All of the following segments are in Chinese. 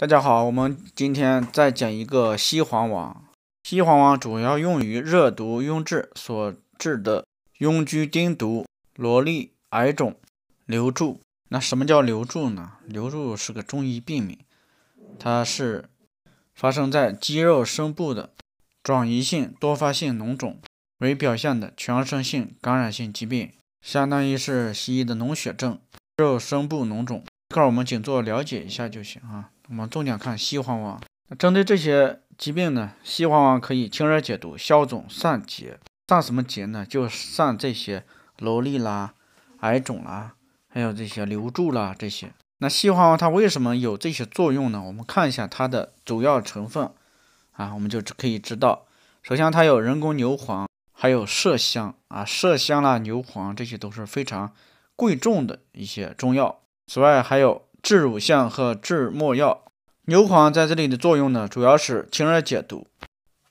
大家好，我们今天再讲一个西黄王。西黄王主要用于热毒痈滞所致的痈疽疔毒、瘰疬、癌肿、瘤柱。那什么叫瘤柱呢？瘤柱是个中医病名，它是发生在肌肉深部的转移性多发性脓肿为表现的全身性感染性疾病，相当于是西医的脓血症。肌肉深部脓肿，这块我们仅做了解一下就行啊。我们重点看西黄王。那针对这些疾病呢，西黄王可以清热解毒、消肿散结。散什么结呢？就散这些瘰疬啦、癌肿啦，还有这些瘤柱啦这些。那西黄王它为什么有这些作用呢？我们看一下它的主要成分啊，我们就可以知道。首先它有人工牛黄，还有麝香啊，麝香啦、牛黄这些都是非常贵重的一些中药。此外还有。制乳香和制没药，牛黄在这里的作用呢，主要是清热解毒。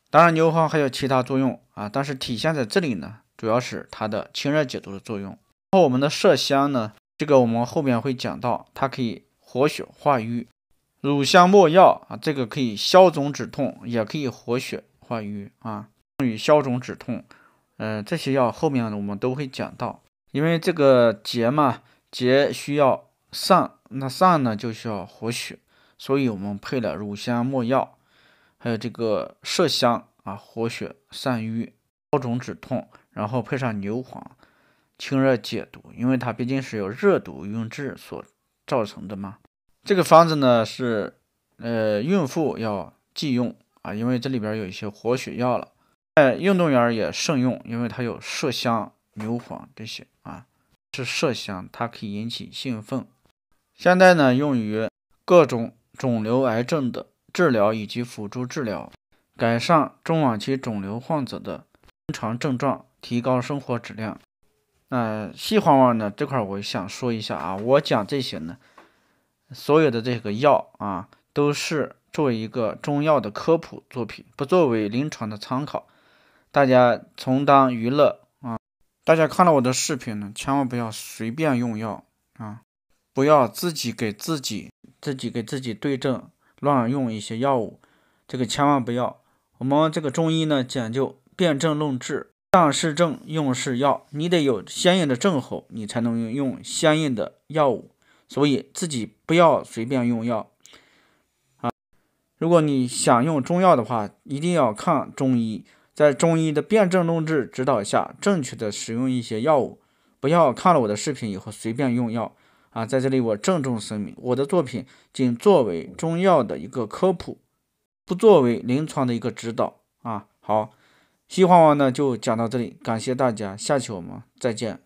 当然，牛黄还有其他作用啊，但是体现在这里呢，主要是它的清热解毒的作用。然后我们的麝香呢，这个我们后面会讲到，它可以活血化瘀。乳香没药啊，这个可以消肿止痛，也可以活血化瘀啊，用于消肿止痛。嗯，这些药后面我们都会讲到，因为这个结嘛，结需要散。那散呢就需要活血，所以我们配了乳香没药，还有这个麝香啊，活血散瘀、消肿止痛，然后配上牛黄，清热解毒。因为它毕竟是由热毒痈滞所造成的嘛。这个方子呢是呃孕妇要忌用啊，因为这里边有一些活血药了。哎，运动员也慎用，因为它有麝香、牛黄这些啊，是麝香，它可以引起兴奋。现在呢，用于各种肿瘤癌症的治疗以及辅助治疗，改善中晚期肿瘤患者的临床症状，提高生活质量。那西黄丸呢？这块我想说一下啊，我讲这些呢，所有的这个药啊，都是作为一个中药的科普作品，不作为临床的参考，大家充当娱乐啊。大家看了我的视频呢，千万不要随便用药。不要自己给自己自己给自己对症，乱用一些药物，这个千万不要。我们这个中医呢讲究辨证论治，上是症，用是药，你得有相应的症候，你才能用用相应的药物。所以自己不要随便用药啊。如果你想用中药的话，一定要看中医，在中医的辨证论治指导下，正确的使用一些药物。不要看了我的视频以后随便用药。啊，在这里我郑重声明，我的作品仅作为中药的一个科普，不作为临床的一个指导啊。好，西黄丸呢就讲到这里，感谢大家，下期我们再见。